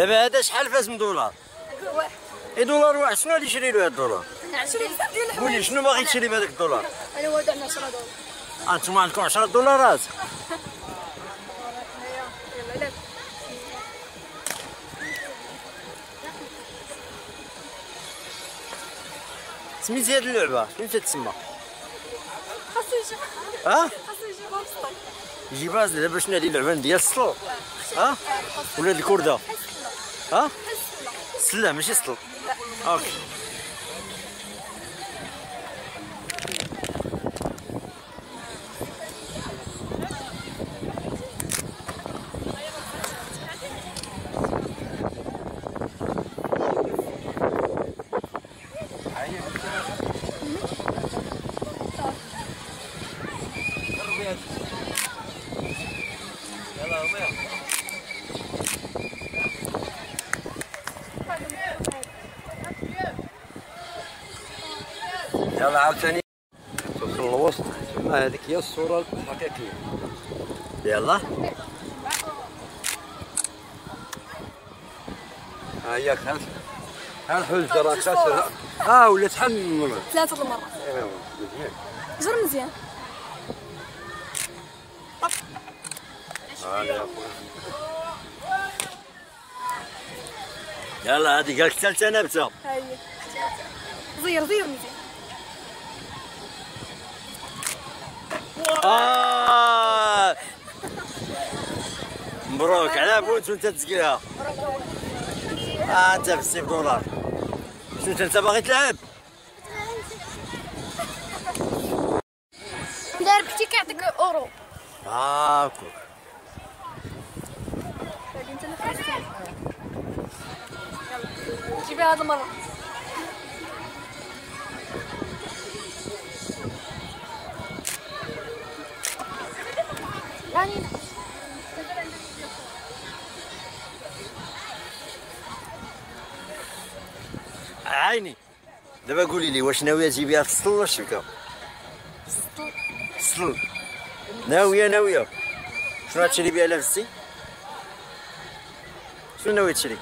دابا هذا شحال فاز من دولار؟ واحد اي دولار واحد شنو غادي يشري له هذا الدولار؟ 20 ديال الحوايج قولي شنو باغي تشري بهذاك الدولار؟ أنا عندنا 10 دولار. أنتم عندكم 10 دولارات. سميتي هذه اللعبة شنو تتسمى خاصو يجي ها خاصو يجي بوسط جيبها دابا شنو هذه اللعبة ديال السطل؟ ها؟ ولا الكردة؟ ها؟ السله ماشي السطل أوكي. يلا عاوتاني. توصل الوسط هذيك هي الصورة الحقيقية. يلا. ها هي ها الحجة راه خاسرة آه ولات شحال من مرة ثلاثة المرة ايوا مزيان. زر مزيان. يلا هذه قالك ثالثة نبتة. ها هي زير زير مزيان. آه. مبروك على بوت وانت تسقيها. آه انت في السيف دولار. شنو انت باغي تلعب؟ داير بختي كيعطيك أورو. آه خاصك يلا. جيبيها هاد المرة. عيني. دابا قولي لي واش ناوية تجيبيها في السطل ولا الشبكة؟ السطل. ناوية ناوية. شنو غتشري بها لابستي شنو ناوية تشري؟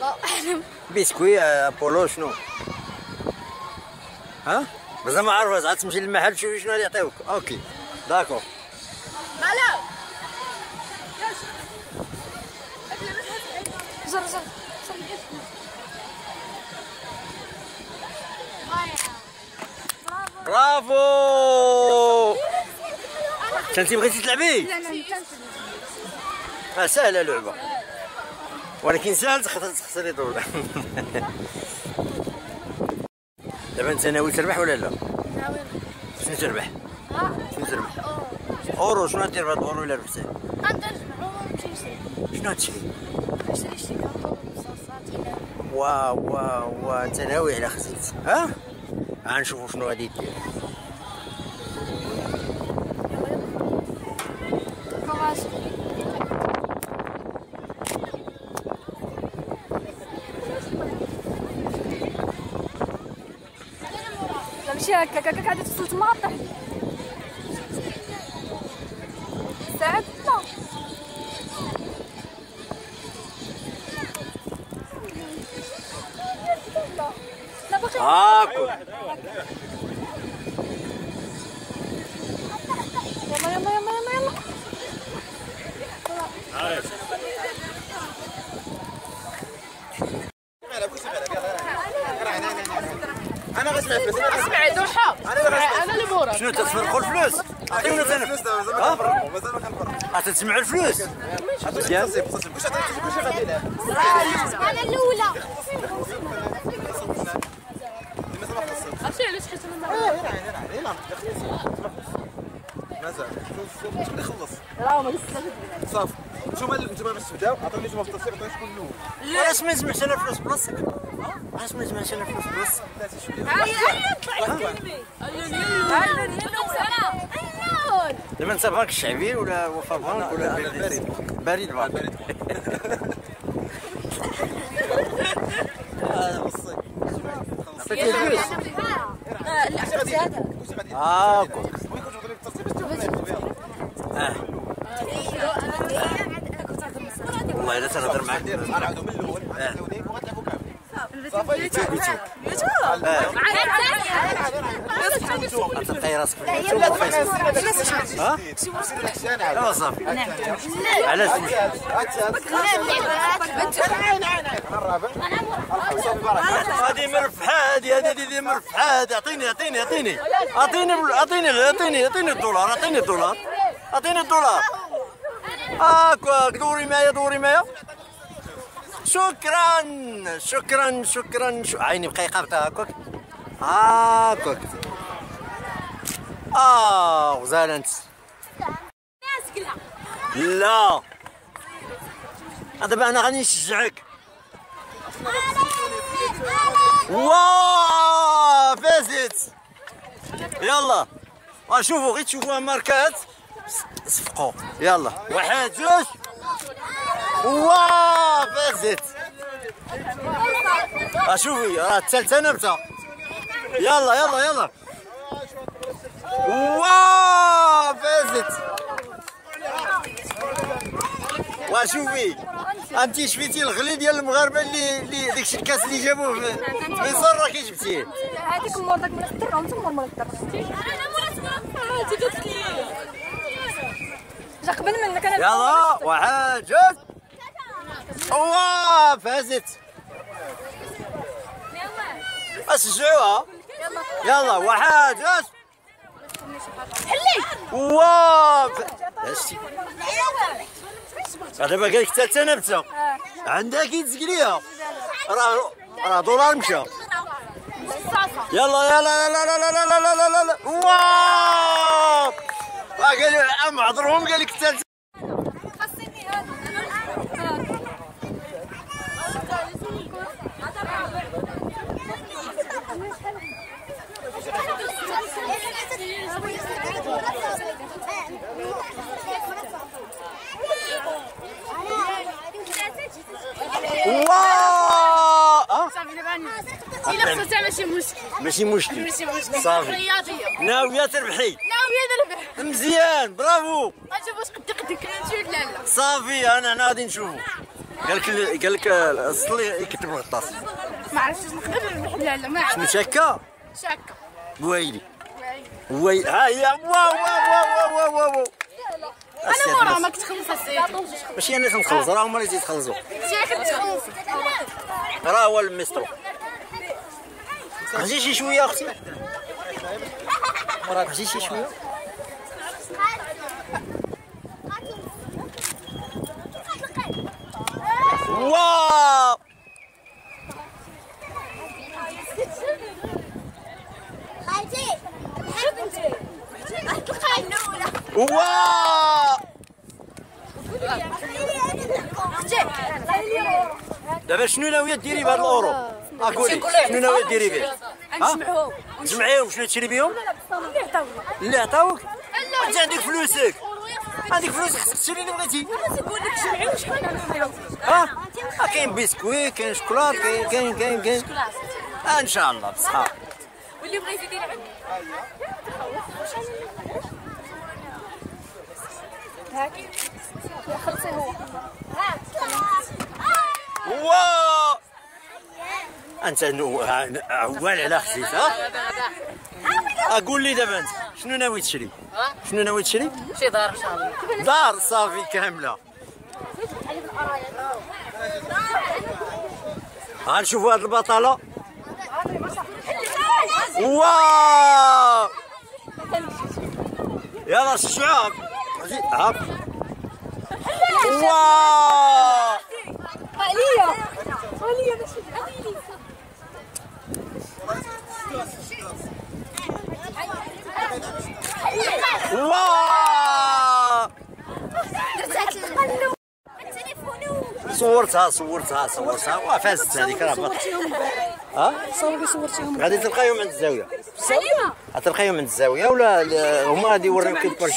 لا أعلم. بسكوي بولو شنو؟ ها؟ مازال ما عارفه زعما تمشي للمحل تشوفي شنو غادي يعطيوك. أوكي. داكور. زر زر برافو! كنتي بغيتي تلعبي لا لا آه سهلة اللعبة. ولكن سهل تخسر- تخسري طول دابا انت ناوي تربح ولا لا؟ ناوي. شنو تربح؟ شنو تربح. أورو شنو غدير بهاد الاورو الا ربحتي غندير نمشي نشري شنو غتشري واو واو واو انت ناوي على خزيت ها غنشوفوا شنو غادي دير خلاص لا ماشي هكا هكا قاعدة توصل تما طيح ساعد لا لا باقي هاكو يلا يلا يلا يلا يلا أنا غسمع فلوس أنا غسمع اسمعي دوحة أنا أنا اللي مورا شنو تتفرقوا الفلوس عطيونا غسمع أنا فلوس دابا مازال ما كنفرقوا مازال ما كنفرقوا غتسمعوا الفلوس. مزيان كلشي غادي أنا الأولى. عرفتي علاش حيت أنا يلا مازال. شوف يخلص راه ما قلت صافي نتوما نتوما باش تبداو عطوني نتوما في التصوير عطوني شكون الأول. علاش ما نجمعش أنا فلوس بلاصتك علاش ما نجمعش أنا فلوس بلاصتك شوية دابا دابا انت بنك الشعبي ولا وفا بنك ولا بريد بريد بريد آه والله الا تنهضر معاك صافي كامل تلقاي راسك في اليوتيوب والفيسبوك ها علاش مرفحة هذه هذه هذه مرفحة هذه اعطيني اعطيني اعطيني اعطيني اعطيني اعطيني اعطيني الدولار اعطيني الدولار اعطيني الدولار هاكاك دوري معايا دوري معايا شكرا شكرا شكرا. عيني بقى يقابطها هاكاك هاكاك آه غزال أنت. لا. دابا أنا غادي نشجعك. واه فازت. يلا. شوفوا غير تشوفوها ماركات. صفقوا يلا. واحد جوج. واه فازت. شوفي راه الثالثة نبتة. يلا يلا يلا. واه فازت وشوفي انت شفيتي الغلي ديال المغاربه اللي اللي داكشي الكاس اللي جابوه في مصر راكي جبتيه هذيك مرتك من الدر وانت من الدر جا قبل منك أنا يلا واحد جوج واه فازت اشجعوها يلا واحد جوج واه هاشتي دابا قال لك ثلاثة نبتة عندها كي تزقليها راه راه دولار مشى. يلا يلا يلا لا لا لا لا لا لا لا لا واه راه قال لي قال لك واه آه؟ صافي دابا الا خسرتها ماشي مشكل ماشي مشكل ماشي مشكل صافي رياضيه ناوية تربحي ناوية نربح مزيان برافو غنشوف واش قد قد كرنتي ولا لا صافي أنا أنا غادي نشوفو قال لك قال لك اصلي يكتب الغطاس ما عرفتش نقدر نربح ولا لا ما عرفتش مشكا شاكه ويلي وي ها هي واو واو واو واو واو أنا ورا ما كتخلص السيد ماشي أنا تنخلص راه هما اللي تيتخلصوا انت كتخلص راه هو الميسترو عزي شي شوية أختي. عزي شي شوية. واو. واو! دابا شنو ناويه ديري بهاد الأورو؟ اقولي شنو ناويه ديري به نسمعوه تجمعيهم شنو تشري بهم اللي عطاوك أنت عندك فلوسك. عندك فلوس خصك تشري اللي بغيتي. نقول لك جمعي وشحال ها؟ آه، كاين بسكوي كاين شوكولات كاين كاين كاين كاين. ان شاء الله بصحة واللي بغى يزيد يلعب خلصي هو واو انت عوال على خسيت ها؟ أقول لي دابا أنت شنو ناوي تشري؟ شنو ناوي تشري؟ شي دار إن شاء الله. دار صافي كاملة. غنشوفوا هاد البطالة؟ واو! يلا الشعب هاب واو. عليا عليا واو صورتها صورتها صورتها. وفازت هذيك راه ها؟ صوري صورتيهم غادي تلقايهم عند الزاوية. غتلقايهم عند الزاوية ولا لا- هما غادي يوريوك ال page.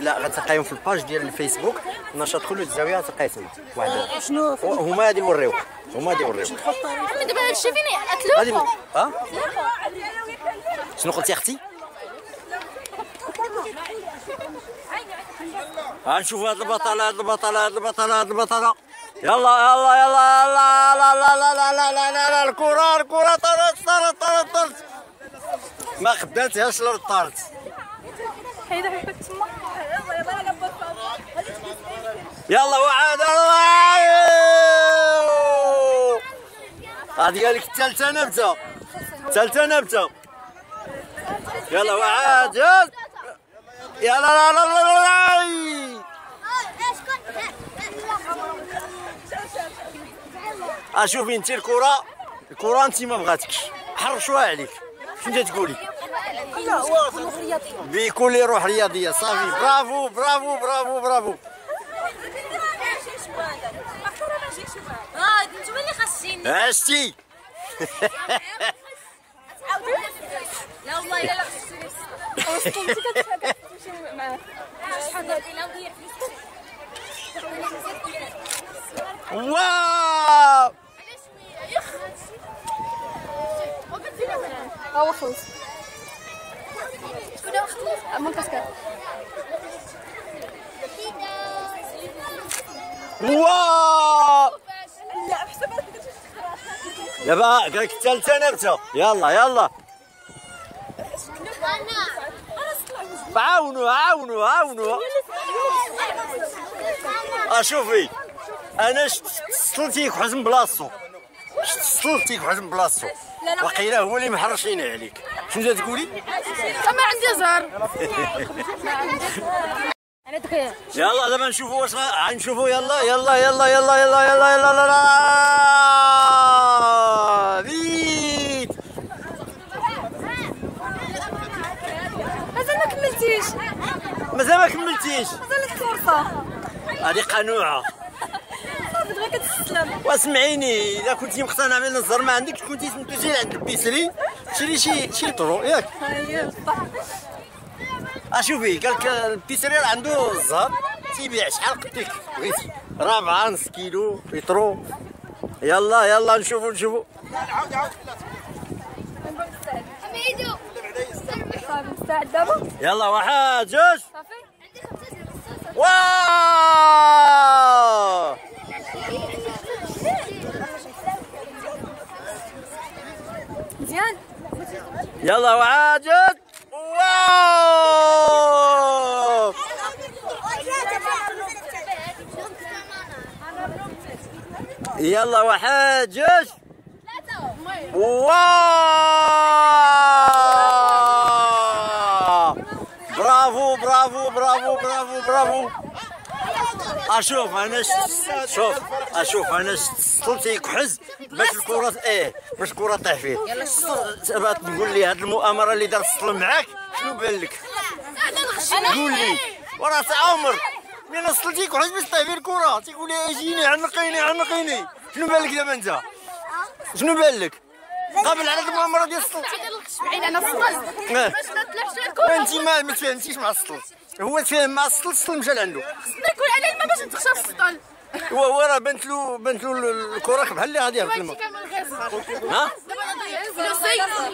لا غتلقايهم في ال page ديال الفيسبوك. النشاط كله الزاوية غتلقاي تما واحد شنو؟ هما غادي يوريوك. هما غادي يوريوك. عمي دابا هادشي فين؟ غادي ها؟ شنو قلتي أختي؟ غنشوفوا هاد البطاله هاد البطاله هاد البطاله هاد البطاله يلا يلا يلا يلا لا لا لا لا لا لا لا لا الكرة الكرة طرت طرت طرت طرت ما خداتهاش لو طارت حيدا حيدا تما يلا وعاد هذه قالك الثالثة نبتة الثالثة نبتة يلا وعاد يلا يلا لا لا لا لا لا اشوفي إنت الكرة الكرة أنت ما بغاتكش. حرشوها عليك. شنو تقولي؟ بكل روح رياضية صافي. برافو برافو برافو برافو. عشتي واو! هو خلص من كاسكات واو دابا قالك الثالثة نبتة يلا يلا عاونوا عاونوا عاونوا اشوفي أنا شت سلتيك حزن بلاصتو شت سلتيك حزن بلاصتو. وقيلا هو اللي محرشين عليك. شنو تقولي ما عندي زهر. يلا دابا نشوفوا واش غا- نشوفوا يلا يلا يلا يلا يلا يلا يلا يلا يلا. بيت مازال ما كملتيش. مازال ما كملتيش. مازال لك فرصه هذه قنوعة. كتستسلم واسمعيني اذا كنتي مقتنع بان الزهر ما عندك كنتي تمشي عند البيسري شري شي شي طرو ياك. صح. أشوفي قال لك البيسري راه عنده الزهر تيبيع شحال قديك بغيتي رابعه نص كيلو لترو يلا يلا نشوفوا نشوفوا صافي مستعد دابا يلا واحد جوج. صافي. واو! مزيان يلا جوج واو! يلا جوج واو! برافو برافو برافو برافو برافو. أشوف أنا شوف أشوف أنا صلتي كحز باش الكرة إيه باش الكرة طيح فيه. تبغى تقول لي هذه المؤامرة اللي دار السطل معاك شنو بان لك؟ قول لي. وراه عمر من صلتي كحز باش طيح فيه الكرة. تيقول لي اجيني عنقيني عنقيني. شنو بان لك دابا انت؟ شنو بان لك؟ قبل على المؤامرة ديال السطل بعيد أنا الصغر إيه. باش ما تلعبش الكره انت ما ما تفهمتيش مع السطل هو تفهم مع السطل السطل مشى لعنده نكون على الماء باش نتخشى في السطل هو هو راه بانت له بانت له الكرة بحال اللي غادي يهبط الماء ها؟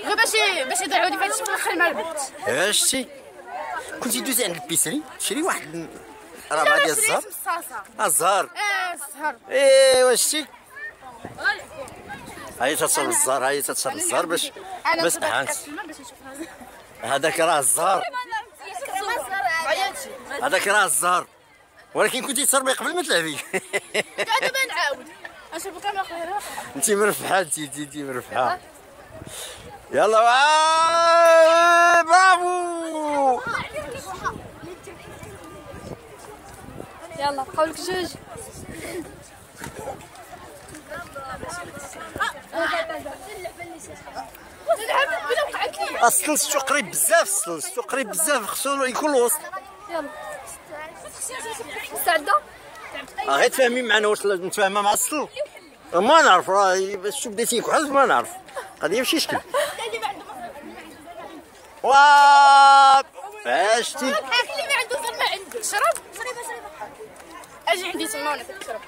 غير باش باش يضيعوا لي فهادشي في الآخر ما ربحت شتي كنتي دوزي عند البيسري؟ تشري واحد رابعه ديال الزهر. الزهر. آه الزهر. إيوا شتي هاي تتصل الزهر هاي تتصل الزهر باش باش هانت. هذاك راه الزهر. هذاك راه الزهر. ولكن كنتي تسربي قبل ما تلعبي. دابا نعاود. نشوف كامل خير. انت مرفحه انت انت مرفحه يلا آه، برافو! يلا بقاو لك جوج. أصل ستو قريب بزاف أصل ستو قريب بزاف خصو يكون الوسط. يلا. مستعده غير تفهمي معنا واش نتفاهمها مع الصل. ما نعرف راه باش شو بديتي كحل ما نعرف. قضيه ماشي شكل واه اللي ما عنده زر ما عنده شرب أجي عندي تما وأنا كنشرب.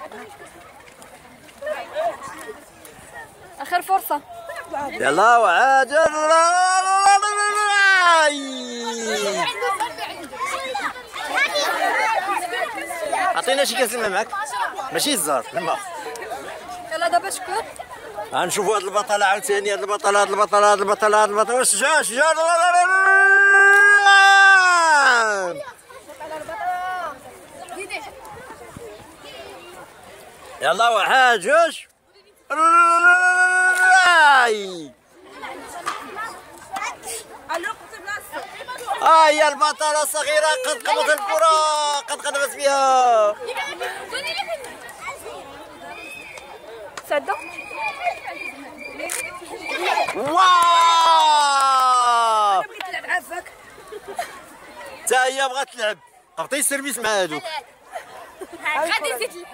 آخر فرصة. يلا وعاد عنده زر ما عنده عطينا شي كاس الماء معاك؟ ماشي الزهر الماء يلا دابا شكون؟ غنشوفوا هاد البطلة عاوتاني هاد البطلة هاد البطلة هاد البطلة هاد البطلة شجاع شجاع يلا واحد جوج. ها هي البطلة الصغيرة قد قضت الكرة قد قدمت بها. سادة واو! تا هي بغات تلعب. عطي السيرفيس مع هادوك غادي نزيد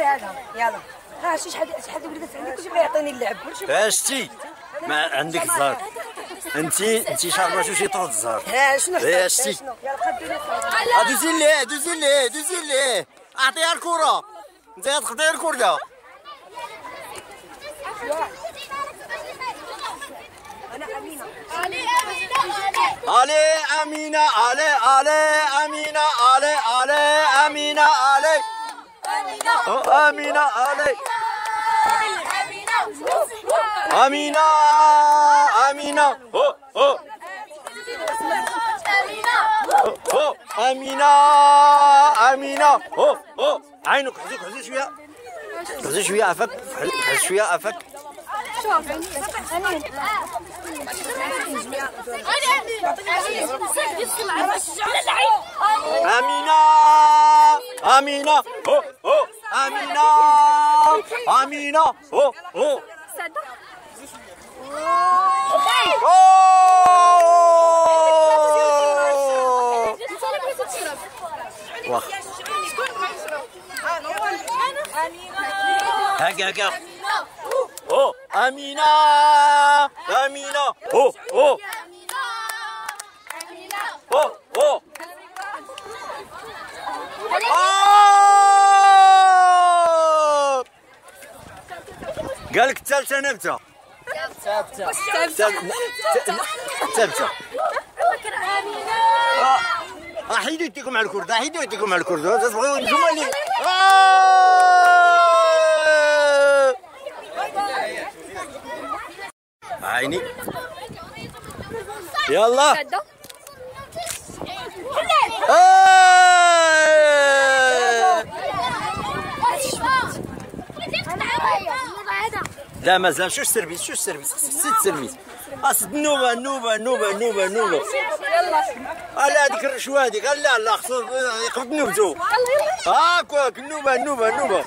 هذا يلا ها شي شحال شحال ولدت عندك كلشي بغا يعطيني اللعب. شتي ما عندك الزهر انت انت شاربه شو شي طرد الزهر ها شنو يا شتي. يلا خدوني دوزي ليه دوزي ليه دوزي ليه. أعطيها الكرة انت تاخدي الكرة علي أمينة علي. علي أمينة علي علي أمينة علي أه، أمينة علي. أمينة. امينه أه، أه، أه، امينه امينه أه، أه. عينك حزوك حزو شوية حزو شوية عفك حز شوية عفك امينه امينه أه، أه. امينه امينه أه، هكا هكا أو امينه امينه أو أو أو أو. قالك الثالثة نبتة آه، حيدوا يديكم على الكرة حيدوا يديكم على الكرة تبغيو نتوما اللي آه. عيني. يلا سادة آه. لا مازال. شو ال service؟ شو ال service؟ خصك تزيد ال service. النوبة النوبة النوبة النوبة النوبة يلا على هذيك الرشوة هذيك. لا لا خصو يقبض نوبته هاكاك النوبة النوبة النوبة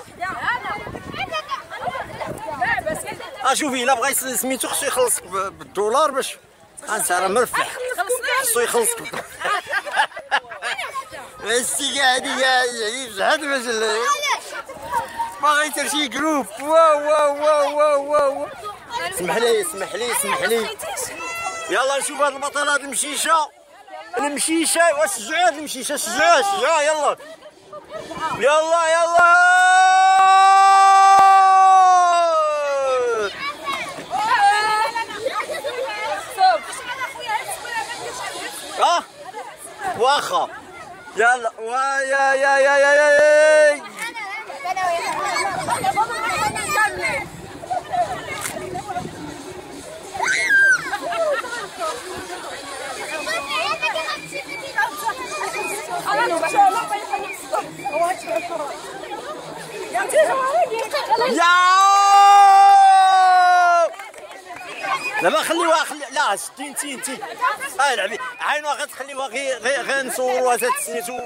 آه شوفي إلا بغا سميتو خصو يخلصك بالدولار باش انت راه مرفح خصو يخلصك بالدولار. السي قاعد يزهد باش باغي يدير شي جروب واو واو واو واو واو اسمح لي اسمح لي اسمح لي. يلا نشوف هاد البطل هاد المشيشة. المشيشة واش شجعوا هاد المشيشة؟ شجعوا شجعوا يلا. يلا يلا. آه. واخا. يلا. وا يا يا يا يا دابا خليوها خلي لا ستي انت انت آه لعبي. عينوها غير غير غير نصوروها تات سنيتو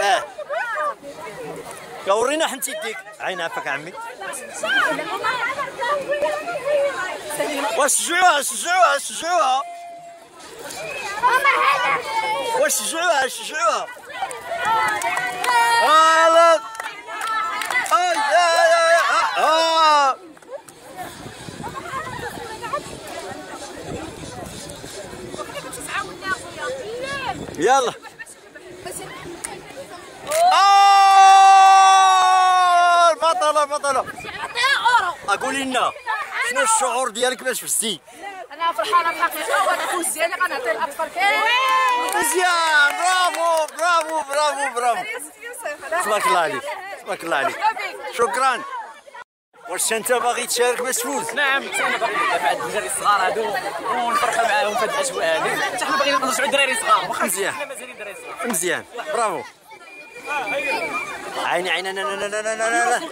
آه. يا ورينا حنت يديك. عينها فك عمي. واش شجعوها شجعوها شجعوها واش شجعوها شجعوها يلا. آه البطلة البطلة أقولي لنا شنو الشعور ديالك باش فزتي؟ أنا فرحانة بحقيقة وأنا فوز ديالي غنعطي الأطفال. كاملين مزيان. برافو برافو برافو برافو. تبارك الله عليك تبارك الله عليك. شكرا. واش انت باغي تشارك باش تفوز؟ نعم. أنا باغي على الدراري الصغار هادو. ونفرحوا معاهم في هاد الأجواء هادي. حتى حنا باغيين نرجعوا الدراري صغار واخا مزيان. دراري مزيان. برافو. عيني عيني لا لا لا لا لا لا لا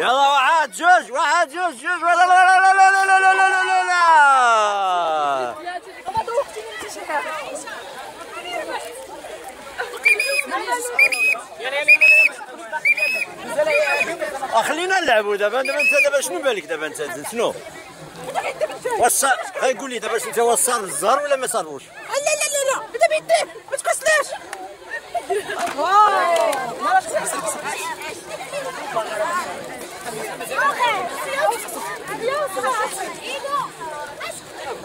يلا واحد جوج واحد جوج جوج لا لا لا لا لا لا لا لا لا لا آه، خلينا نلعبوا دابا دابا انت دابا شنو بالك دابا انت شنو واش غيقول لي دابا انت واش صار الزهر ولا ما صاروش لا لا لا لا بدا بيديه ما تكسلاش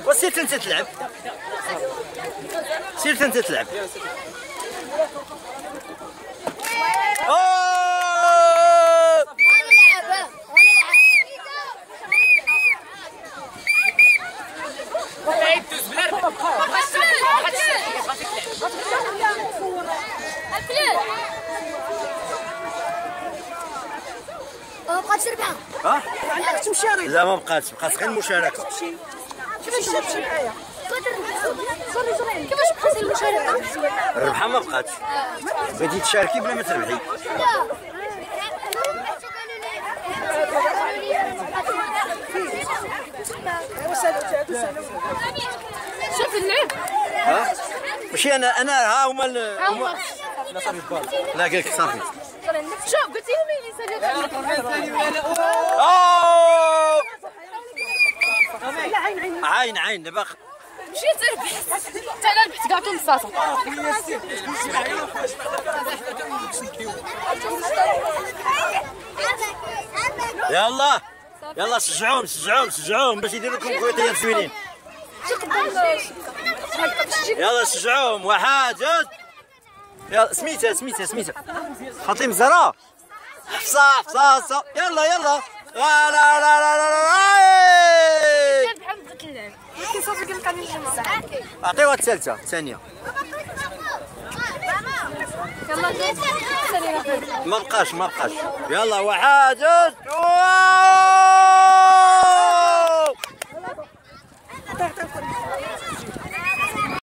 وسير أنت تلعب. سير أنت تلعب. أوه! بقات تربح ها؟ تمشي راه لا ما بقاتش. بقات غير المشاركه كيفاش تمشي معايا كيفاش بقات المشاركة؟ الربحة ما بقاتش. بديتي تشاركي بلا ما تربحي. شوف اللعب. ها؟ ماشي أنا أنا ها هما ال- هما لا قال لك صافي. شوف قلت لهم أوه! عين عين. دابا مشيت ربحت حتى أنا ربحت كاع مصاصة. يلا. يلا شجعوهم شجعوهم شجعوهم باش يديروا لكم كويتيات زوينين يلا شجعوهم واحد جوج يلا سميتها سميتها سميتها. حطيم الزهرة حفصة حفصة حفصة يلا يلا. لا لا لا لا لا لا. بحمدك الله لكن الثالثة الثانية. ما بقاش ما بقاش. يلا واحد جوج.